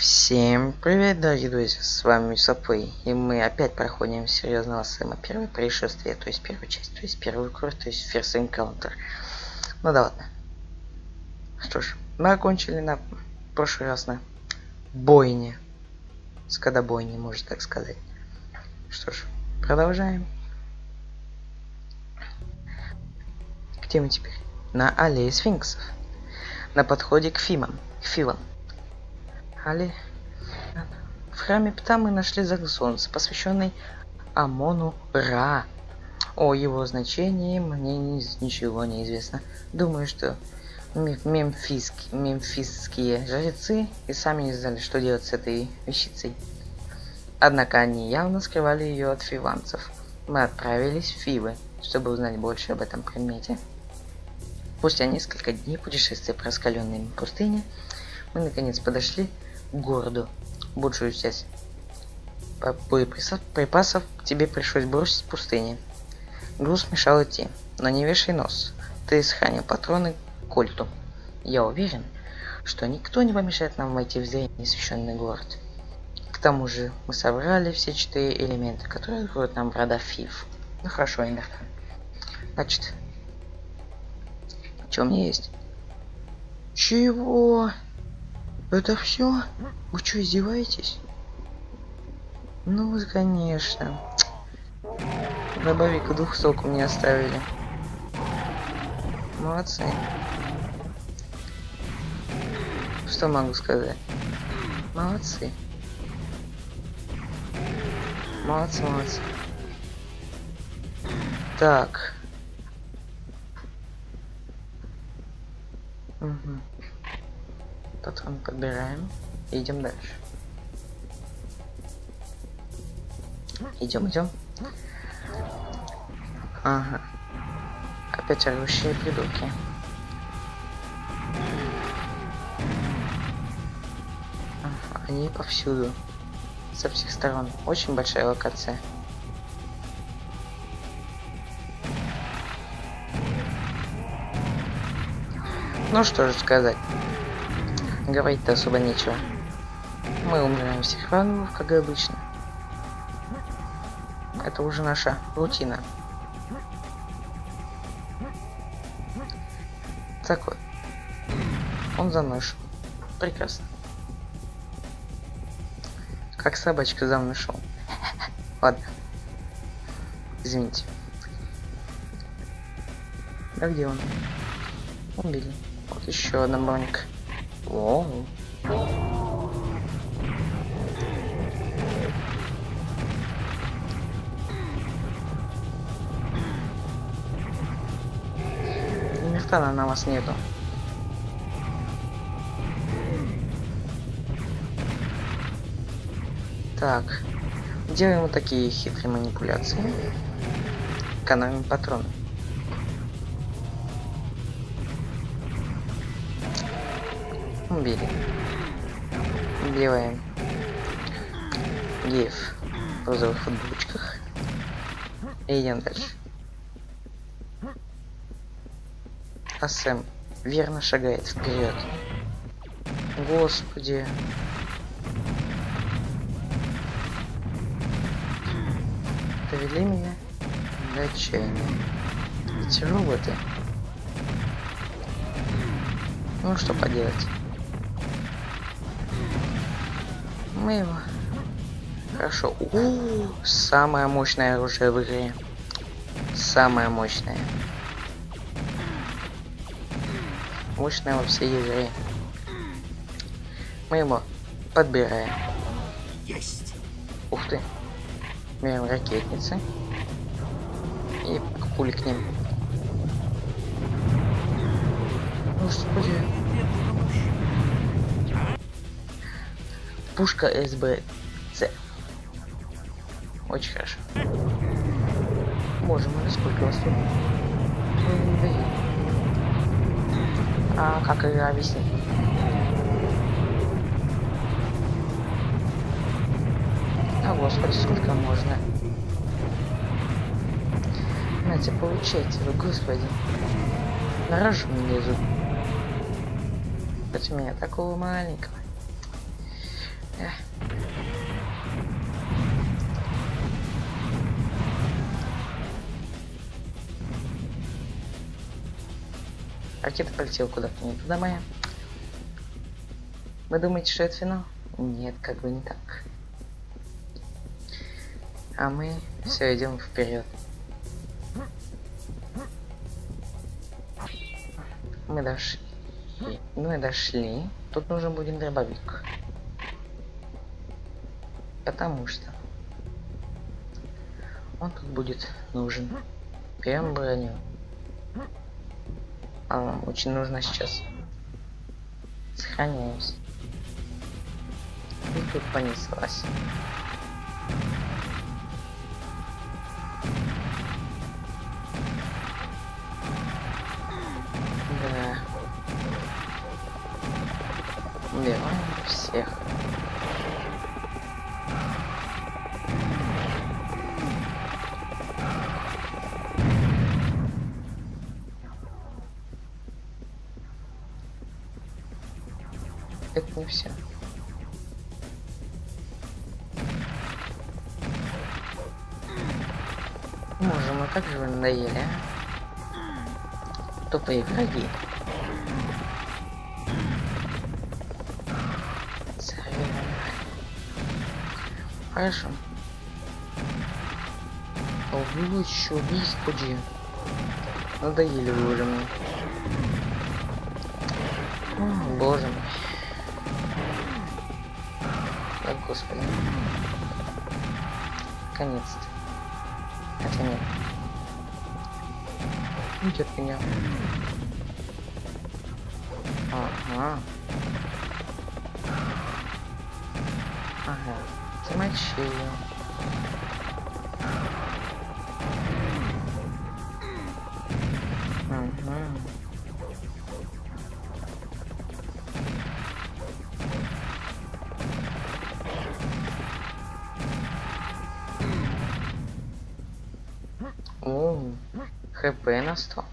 Всем привет, дорогие друзья, с вами Сапой, и мы опять проходим серьезного Сэма первое происшествие, то есть первую часть, то есть первую кровь, то есть First Encounter. Ну да ладно. Что ж, мы окончили на прошлый раз на бойне. Скадобойне, можно так сказать. Что ж, продолжаем. Где мы теперь? На аллее сфинксов. На подходе к Фимам. К Филам. Али... В храме Пта мы нашли знак солнца, посвященный Амону Ра. О его значении мне ни, ничего не известно. Думаю, что мемфийские, мемфисские жрецы и сами не знали, что делать с этой вещицей. Однако они явно скрывали ее от фиванцев. Мы отправились в Фивы, чтобы узнать больше об этом предмете. Спустя несколько дней путешествия по раскаленной пустыне, мы наконец подошли городу. Большую часть боеприпасов припасов тебе пришлось бросить в пустыне. Груз мешал идти, но не вешай нос. Ты сохранил патроны кольту. Я уверен, что никто не помешает нам войти в зрение священный город. К тому же мы собрали все четыре элемента, которые откроют нам врата Фив. Ну хорошо, Эмерка. Значит, что у меня есть? Чего? Это все? Вы что, издеваетесь? Ну, конечно. Добавик двух сок мне оставили. Молодцы. Что могу сказать? Молодцы. Молодцы, молодцы. Так. Угу. Патрон подбираем. И идем дальше. Идем, идем. Ага. Опять орущие придурки. Ага, они повсюду. Со всех сторон. Очень большая локация. Ну что же сказать. Говорить-то особо нечего. Мы умираем всех рангов, как и обычно. Это уже наша рутина. Такой. Он за мной шел. Прекрасно. Как собачка за мной шел. Ладно. Извините. А где он? Убили. Вот еще одна броника. О. Мертана на вас нету. Так. Делаем вот такие хитрые манипуляции. Экономим патроны. Убили. Убиваем. Геев в розовых футболочках. И идем дальше. А Сэм верно шагает вперед. Господи. Довели меня до отчаяния. Эти роботы. Ну что поделать. Мы его... Хорошо. У -у -у, самое мощное оружие в игре. Самое мощное. Мощное во всей игре. Мы его подбираем. Есть. Ух ты. Берем ракетницы. И пули к ним. Господи. Пушка СБЦ. Очень хорошо. Боже мой, сколько вас тут? А как ее объяснить? А господи, сколько можно? Знаете, получайте вы, господи. На рожу не лезут. От меня такого маленького. Ракета полетела куда-то не туда моя. Вы думаете, что это финал? Нет, как бы не так. А мы все идем вперед. Мы дошли. Мы дошли. Тут нужен будет дробовик. Потому что он тут будет нужен. Берем броню. А, очень нужно сейчас. Сохраняемся. И тут понеслась. Не все. Можем, мы как же вы надоели, а? Тупые враги. Хорошо. Убил еще, господи. Надоели вы уже мне. О, боже мой. Господи. Наконец-то. Хотя нет. От меня. Ага. Ага. Замочи ее. На 100.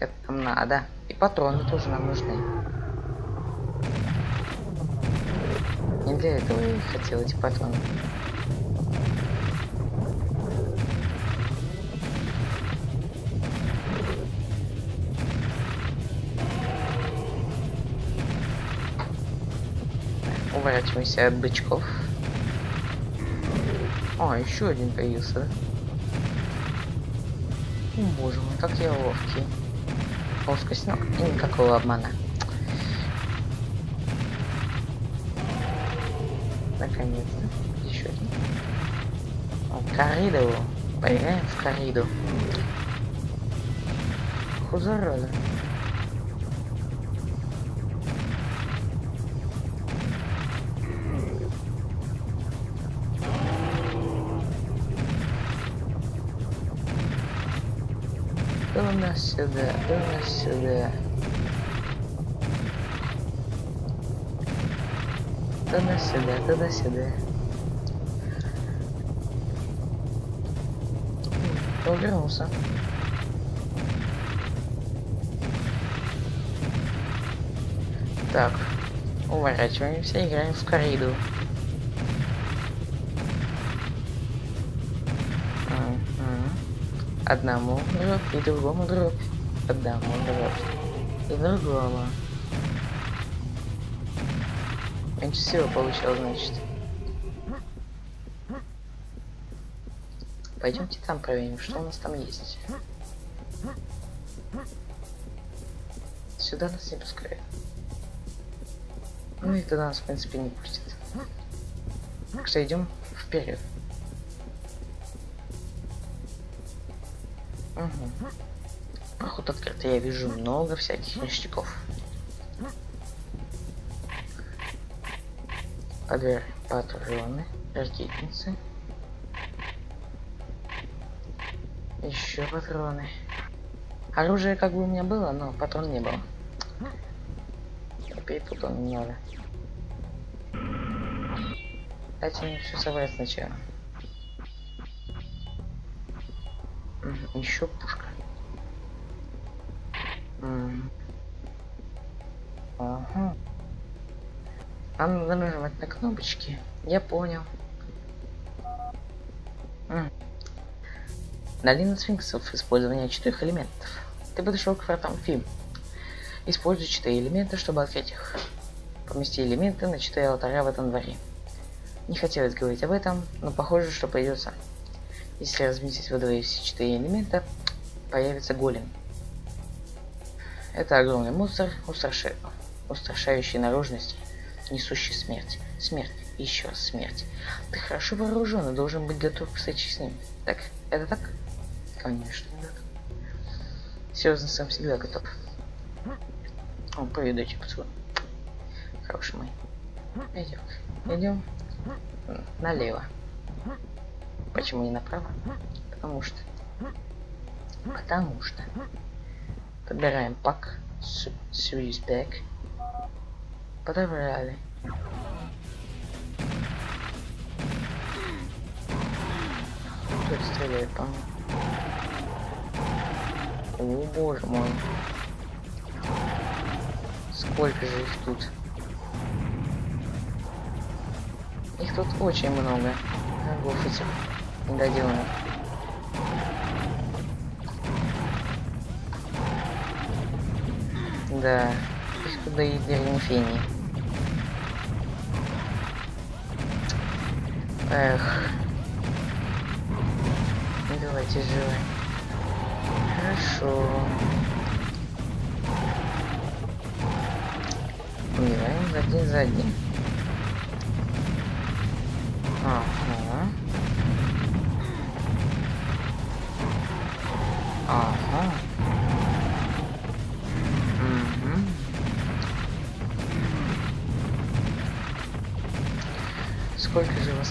Это нам надо. И патроны тоже нам нужны. Не для этого я хотел эти патроны. Уворачиваемся от бычков. О, еще один появился, да? Боже мой, как я ловкий. Ловкость, но и никакого обмана. Наконец-то. Еще один. О, корриду. Поиграем в корриду. Хузарода. сюда, да сюда. Туда сюда, туда сюда. Повернулся. Так, уворачиваемся, играем в корриду. Одному дробь и другому дробь. Одному дробь и другому. Меньше всего получил, значит. Пойдемте там проверим, что у нас там есть. Сюда нас не пускают. Ну и туда нас, в принципе, не пустят. Так что идем вперед. Угу. Проход открыт. Я вижу много всяких ништяков. А дверь патроны, ракетницы. Еще патроны. Оружие как бы у меня было, но патрон не было. Перепутал немного. Дайте мне все собрать сначала. Еще пушка. Ага. Нам надо нажимать на кнопочки. Я понял. М. Долина сфинксов. Использование четырех элементов. Ты подошел к вратам Фим. Используй 4 элемента, чтобы открыть их. Помести элементы на 4 алтаря в этом дворе. Не хотелось говорить об этом, но похоже, что придется. Если разместить во дворе все 4 элемента, появится голем. Это огромный монстр, устраши... устрашающий наружность, несущий смерть. Смерть, еще раз смерть. Ты хорошо вооружен и должен быть готов к встрече с ним. Так, это так? Конечно, нет. Серьезно, сам всегда готов. О, поведайте пацан. Хороший мой. Идем. Идем налево. Почему не направо? Потому что. Потому что. Подбираем пак. Series back. Подобрали. Тут стреляет, по-моему. О боже мой. Сколько же их тут? Их тут очень много. Врагов недоделанных. Да, их туда и дерьмофени. Эх. Давайте живы. Хорошо. Умираем один за.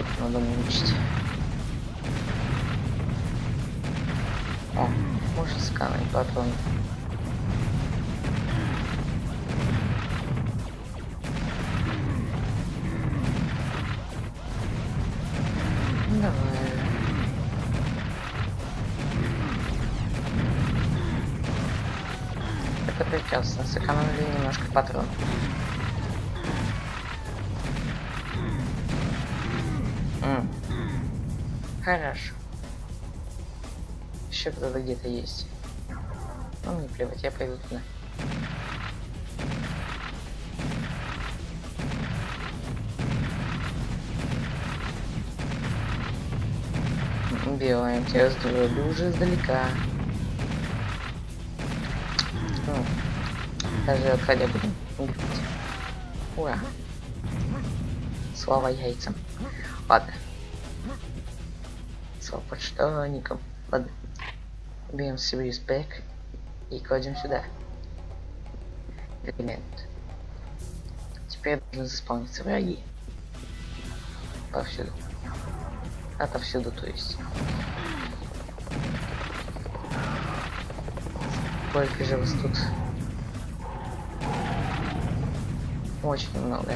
Тут надо мучить? О, может сканать патрон. Давай. Это прекрасно. Сэкономили немножко патрон. Хорошо. Еще кто-то где-то есть. Ну, мне плевать, я пойду туда. Белая, тебя сдули уже издалека. Ну, даже отходя будем убивать. Ура. Слава яйцам. Ладно. Слава почтовникам. Ладно. Берем Series Back и кладем сюда. Элемент. Теперь должны заспавниться враги. Повсюду. Отовсюду, то есть. Сколько же вас тут? Очень много.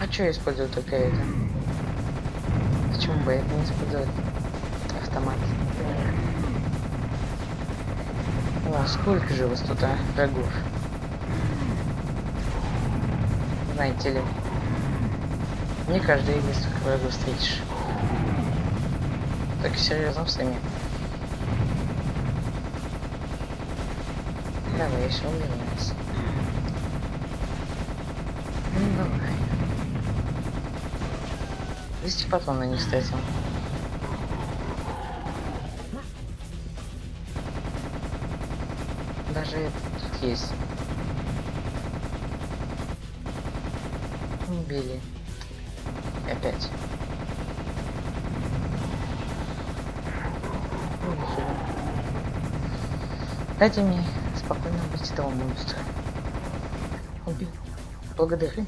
А что использую только это? Почему бы это не использовать? Автомат. О, сколько же вас тут, а, врагов? Знаете ли, не каждый день столько врагов встретишь. Так серьезно в сами. Давай, еще умираюсь. Ну давай. 200 патронов не встретил. Даже этот тут есть. Убили. Опять. Дайте мне спокойно убить этого монстра. Убил. Благодарю.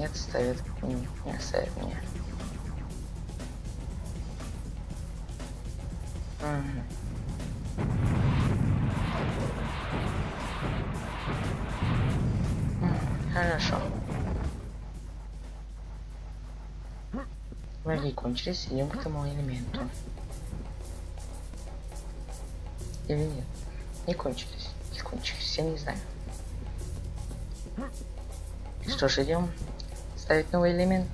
Нет, ставит не, не оставит меня. Мгм. М, Хорошо. Враги кончились, идем к тому элементу. Или нет? Не кончились. Не кончились, я не знаю. Что ж, идем Поставить новый элемент.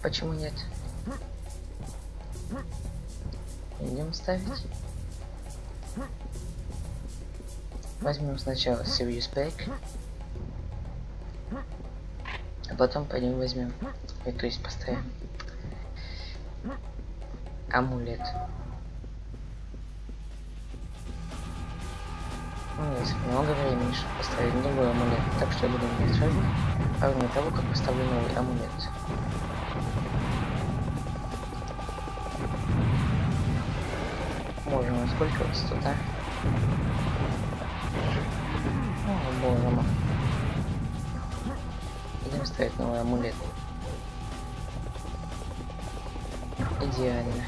Почему нет? Идем ставить. Возьмем сначала Serious Pack. А потом пойдем возьмем. И то есть поставим амулет. Ну, есть много времени, чтобы поставить другой амулет. Так что я буду не сразу, а вне того, как поставлю новый амулет. Можем воспользоваться туда. О, боже мой. Идем ставить новый амулет. Идеально.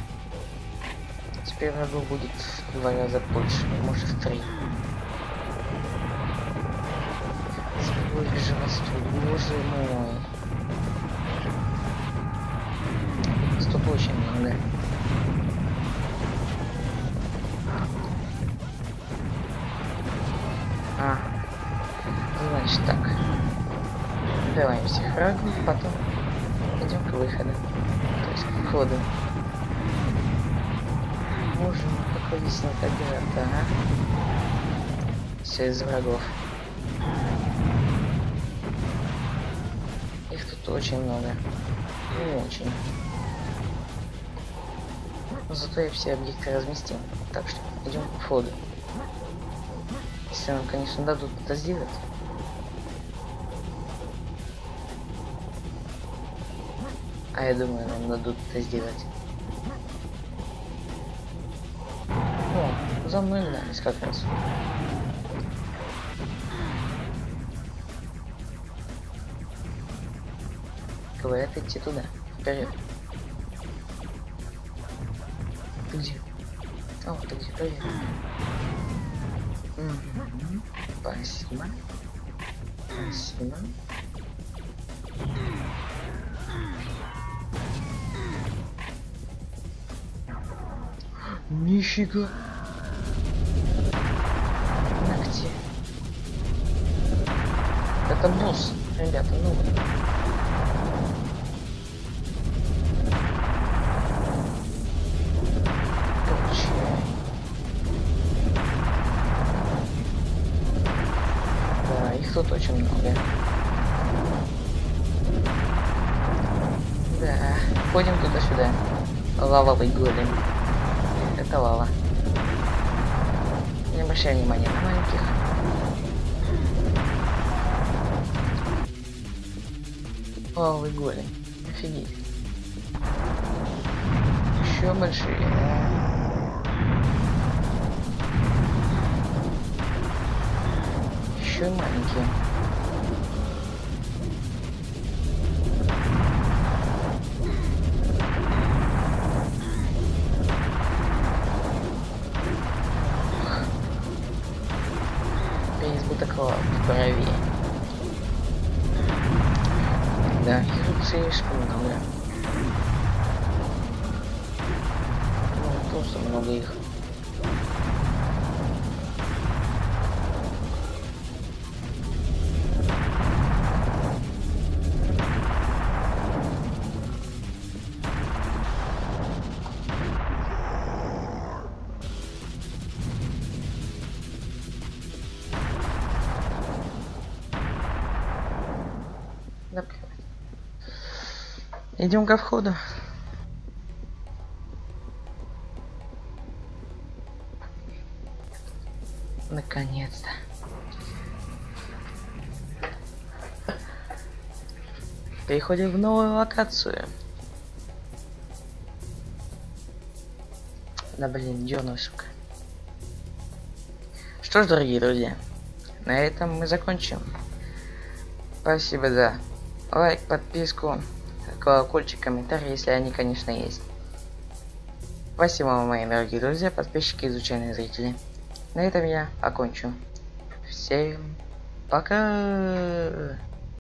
Теперь врагов будет в два раза больше, может в три. Тут, боже мой. Стоп очень много. А, значит так. Убиваем всех врагов, потом идем к выходу. То есть к входу. Можем походить на когда-то, а? Все из врагов. Тут очень много. Не очень. Но зато я все объекты разместил. Так что идем к входу. Если нам, конечно, дадут это сделать. А я думаю, нам дадут это сделать. О, за мной гнались как раз. Говорят идти туда. Вперед. Ты где? О, ты где? Привет. Мгм. Спасибо. Спасибо. Нифига. Где? Это босс, ребята, ну. Обращай внимания на маленьких. Лавовый голем. Офигеть. Еще большие. Еще маленькие. Да, слишком много. Ну, просто много их. Идем ко входу. Наконец-то. Переходим в новую локацию. Да блин, дернулась, сука. Что ж, дорогие друзья, на этом мы закончим. Спасибо за лайк, подписку, колокольчик, комментарий, если они, конечно, есть. Спасибо вам, мои дорогие друзья, подписчики и изучаемые зрители. На этом я окончу. Всем пока!